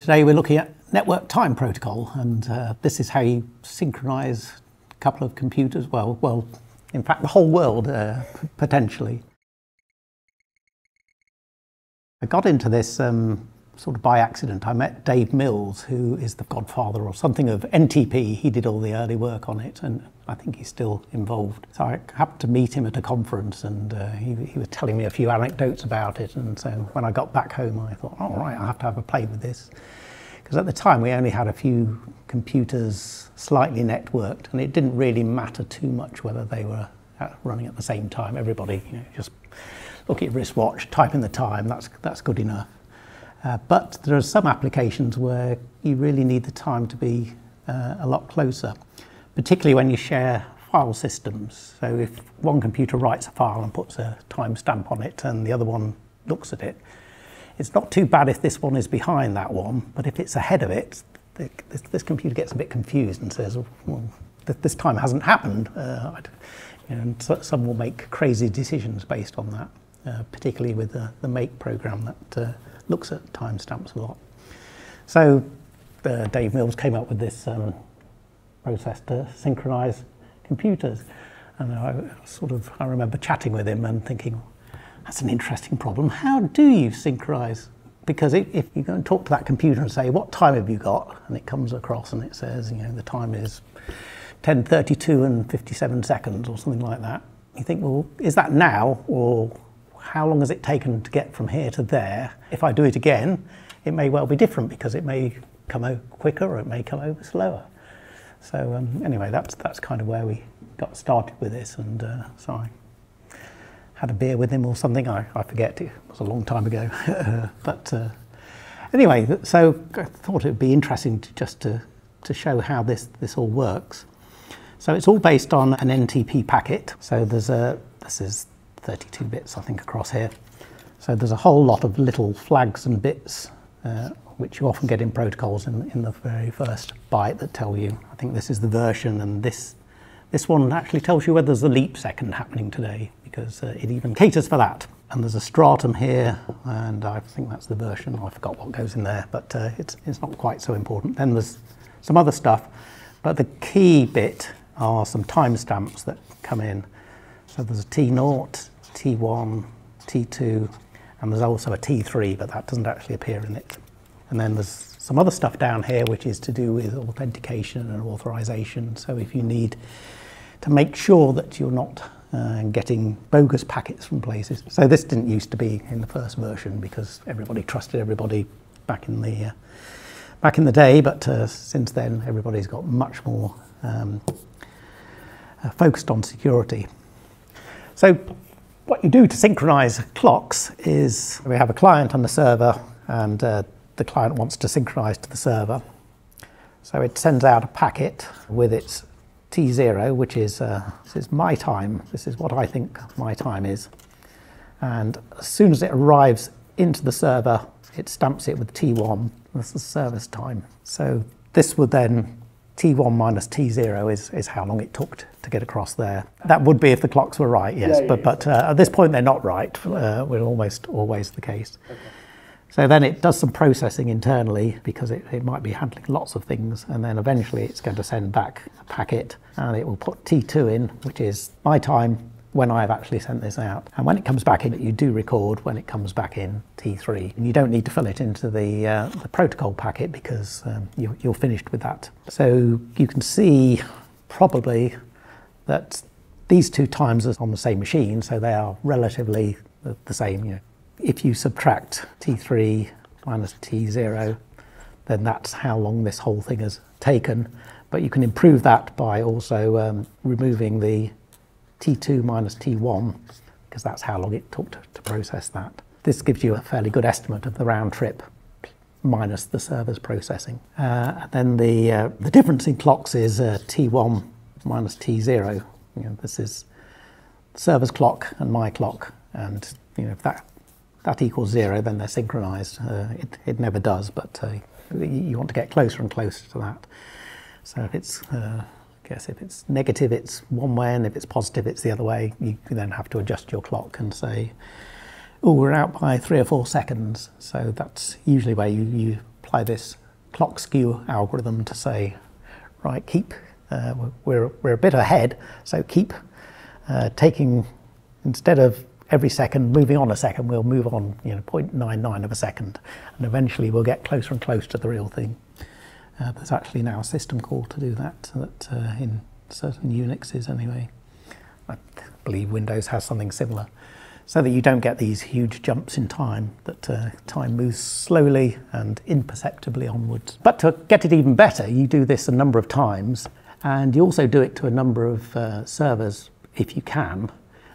Today we're looking at network time protocol and uh, this is how you synchronize a couple of computers, well, well, in fact the whole world uh, potentially. I got into this um, sort of by accident. I met Dave Mills, who is the godfather or something of NTP. He did all the early work on it, and I think he's still involved. So I happened to meet him at a conference, and uh, he, he, was telling me a few anecdotes about it. And so when I got back home, I thought, all right, I have to have a play with this. Because at the time, we only had a few computers slightly networked, and it didn't really matter too much whether they were uh, running at the same time. Everybody you know, just look at your wristwatch, type in the time, that's, that's good enough. Uh, but there are some applications where you really need the time to be uh, a lot closer, particularly when you share file systems. So if one computer writes a file and puts a timestamp on it and the other one looks at it, it's not too bad if this one is behind that one, but if it's ahead of it, the, this, this, computer gets a bit confused and says, well, th this time hasn't happened. Uh, and so, some will make crazy decisions based on that, uh, particularly with the, the make program that uh, looks at timestamps a lot. So uh, Dave Mills came up with this um, process to synchronize computers. And I sort of, I remember chatting with him and thinking, that's an interesting problem. How do you synchronize? Because if, you go and talk to that computer and say, what time have you got? And it comes across and it says, you know, the time is 10.32 and 57 seconds or something like that. You think, well, is that now or how long has it taken to get from here to there? If I do it again, it may well be different because it may come over quicker or it may come over slower. So um, anyway, that's, that's kind of where we got started with this and uh, so I had a beer with him or something. I, I forget, it was a long time ago. but uh, anyway, so I thought it would be interesting to just to, to show how this, this all works. So it's all based on an NTP packet. So there's a, this is 32 bits, I think, across here. So there's a whole lot of little flags and bits, uh, which you often get in protocols in, in the very first byte that tell you, I think this is the version and this this one actually tells you whether there's a leap second happening today because uh, it even caters for that. And there's a stratum here, and I think that's the version. I forgot what goes in there, but uh, it's, it's not quite so important. Then there's some other stuff, but the key bit are some timestamps that come in. So there's a T0, T1, T2, and there's also a T3, but that doesn't actually appear in it. And then there's some other stuff down here which is to do with authentication and authorization. So if you need to make sure that you're not uh, getting bogus packets from places. So this didn't used to be in the first version because everybody trusted everybody back in the uh, back in the day, but uh, since then everybody's got much more um, uh, focused on security. So what you do to synchronize clocks is we have a client on the server and uh, the client wants to synchronize to the server. So it sends out a packet with its T0, which is, uh, this is my time. This is what I think my time is. And as soon as it arrives into the server, it stamps it with T1. That's the service time. So this would then, T1 minus T0 is, is how long it took to get across there. That would be if the clocks were right, yes. Yeah, yeah, but but uh, at this point, they're not right. Uh, we're almost always the case. Okay. So then it does some processing internally because it, it might be handling lots of things and then eventually it's going to send back a packet and it will put T2 in, which is my time when I've actually sent this out. And when it comes back in, you do record when it comes back in T3. And you don't need to fill it into the, uh, the protocol packet because um, you, you're finished with that. So you can see probably that these two times are on the same machine, so they are relatively the, same. You know, if you subtract T3 minus T0, then that's how long this whole thing has taken. But you can improve that by also um, removing the T2 minus T1, because that's how long it took to, to, process that. This gives you a fairly good estimate of the round trip minus the server's processing. Uh, then the, uh, the difference in clocks is uh, T1 minus T0. You know, this is the server's clock and my clock, and you know, if that that equals zero, then they're synchronized. Uh, it, it never does, but uh, you want to get closer and closer to that. So if it's, uh, guess if it's negative, it's one way, and if it's positive, it's the other way. You then have to adjust your clock and say, oh, we're out by three or four seconds. So that's usually where you, you apply this clock skew algorithm to say, right, keep, uh, we're, we're a bit ahead, so keep uh, taking, instead of every second moving on a second, we'll move on, you know, 0.99 of a second, and eventually we'll get closer and closer to the real thing. Uh, there's actually now a system call to do that, that uh, in certain Unixes anyway. I believe Windows has something similar so that you don't get these huge jumps in time, that uh, time moves slowly and imperceptibly onwards. But to get it even better, you do this a number of times, and you also do it to a number of uh, servers if you can.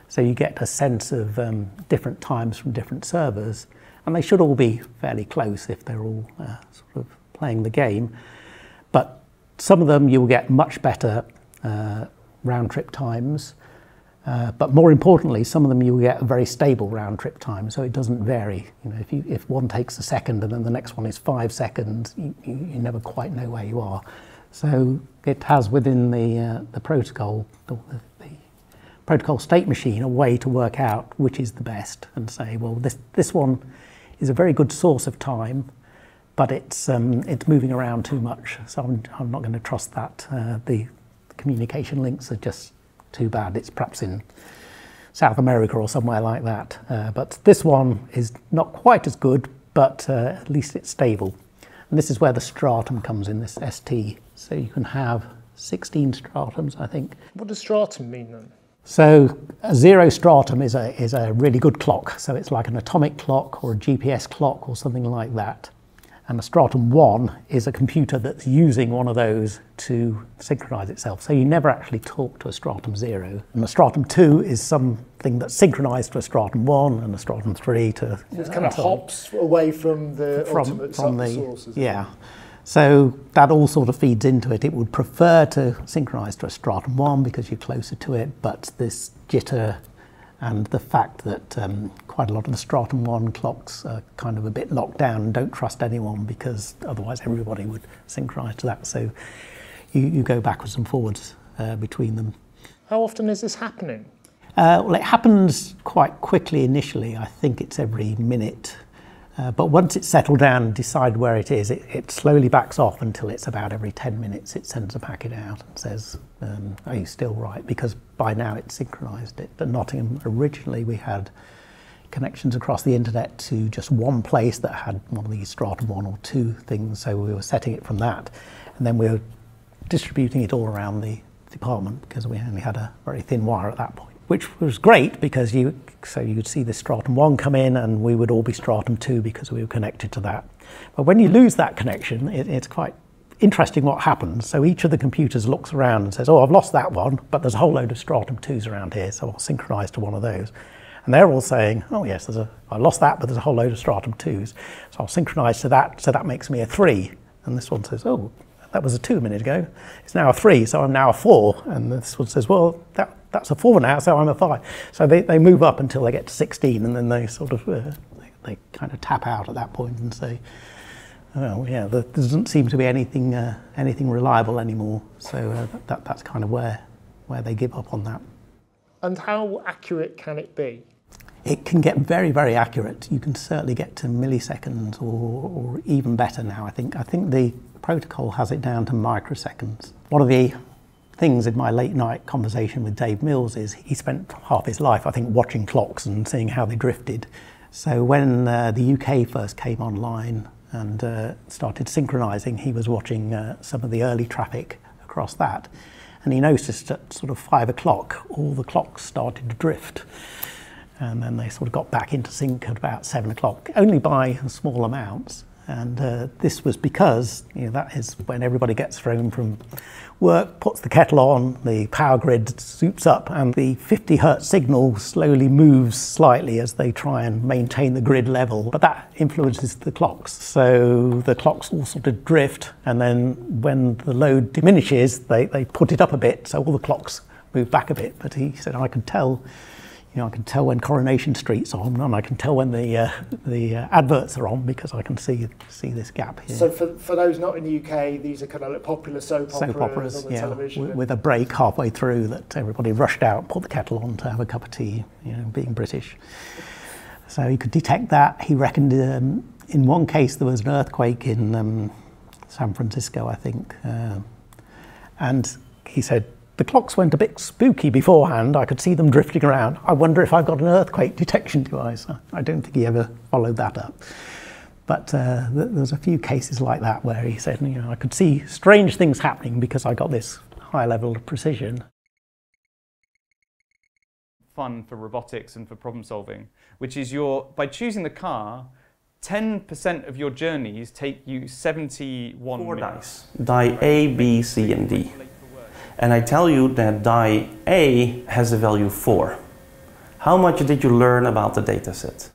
So you get a sense of um, different times from different servers, and they should all be fairly close if they're all uh, sort of playing the game. But some of them you'll get much better uh, round trip times. Uh, but more importantly, some of them you will get a very stable round trip time, so it doesn't vary. You know, if, you, if one takes a second and then the next one is five seconds, you, you, you never quite know where you are. So it has within the, uh, the protocol, the, the, protocol state machine, a way to work out which is the best and say, well, this, this one is a very good source of time, but it's, um, it's moving around too much, so I'm, I'm not going to trust that. Uh, the communication links are just too bad. It's perhaps in South America or somewhere like that. Uh, but this one is not quite as good, but uh, at least it's stable. And this is where the stratum comes in, this ST. So you can have 16 stratums, I think. What does stratum mean then? So a zero stratum is a, is a really good clock. So it's like an atomic clock or a GPS clock or something like that. And a Stratum 1 is a computer that's using one of those to synchronize itself. So you never actually talk to a Stratum 0. And a Stratum 2 is something that's synchronized to a Stratum 1 and a Stratum 3 to... So it's kind of hops away from the from, ultimate from the, sources. Yeah. So that all sort of feeds into it. It would prefer to synchronize to a Stratum 1 because you're closer to it, but this jitter and the fact that um, quite a lot of the Stratum 1 clocks are kind of a bit locked down and don't trust anyone because otherwise everybody would synchronize to that. So you, you go backwards and forwards uh, between them. How often is this happening? Uh, well, it happens quite quickly initially. I think it's every minute uh, but once it's settled down and decide where it is, it, it, slowly backs off until it's about every 10 minutes it sends a packet out and says, um, are you still right? Because by now it's synchronized it. But Nottingham, originally we had connections across the internet to just one place that had one of these Stratum 1 or 2 things, so we were setting it from that. And then we were distributing it all around the department because we only had a very thin wire at that point which was great because you so you could see the stratum 1 come in and we would all be stratum 2 because we were connected to that. But when you mm-hmm. lose that connection, it, it's quite interesting what happens. So each of the computers looks around and says, oh, I've lost that one, but there's a whole load of stratum 2s around here, so I'll synchronize to one of those. And they're all saying, oh yes, there's a, I lost that, but there's a whole load of stratum 2s. So I'll synchronize to that, so that makes me a 3. And this one says, oh, that was a 2 a minute ago. It's now a 3, so I'm now a 4. And this one says, well, that that's a four now, so I'm a five. So they, they move up until they get to 16, and then they sort of, uh, they, they, kind of tap out at that point and say, well, yeah, there doesn't seem to be anything, uh, anything reliable anymore. So uh, that, that's kind of where, where they give up on that. And how accurate can it be? It can get very, very accurate. You can certainly get to milliseconds or, or even better now, I think. I think the protocol has it down to microseconds. One of the things in my late night conversation with Dave Mills is he spent half his life, I think, watching clocks and seeing how they drifted. So when uh, the UK first came online and uh, started synchronizing, he was watching uh, some of the early traffic across that. And he noticed at sort of five o'clock, all the clocks started to drift. And then they sort of got back into sync at about seven o'clock, only by small amounts. And uh, this was because you know, that is when everybody gets home from work, puts the kettle on, the power grid soups up, and the 50 hertz signal slowly moves slightly as they try and maintain the grid level. But that influences the clocks. So the clocks all sort of drift, and then when the load diminishes, they, they put it up a bit, so all the clocks move back a bit. But he said, I could tell you know, I can tell when Coronation Street's on, and I can tell when the uh, the uh, adverts are on because I can see see this gap here. So for, for those not in the UK, these are kind of like popular soap, soap operas, operas on the yeah, television. with a break halfway through that everybody rushed out, put the kettle on to have a cup of tea. You know, being British. So he could detect that. He reckoned um, in one case, there was an earthquake in um, San Francisco, I think, uh, and he said the clocks went a bit spooky beforehand. I could see them drifting around. I wonder if I've got an earthquake detection device. I don't think he ever followed that up. But uh, there's a few cases like that where he said, you know, I could see strange things happening because I got this high level of precision. Fun for robotics and for problem solving, which is your by choosing the car, 10% of your journeys take you 71 Four minutes. dice. Die A, B, C, and D. And I tell you that die A has a value 4. How much did you learn about the dataset?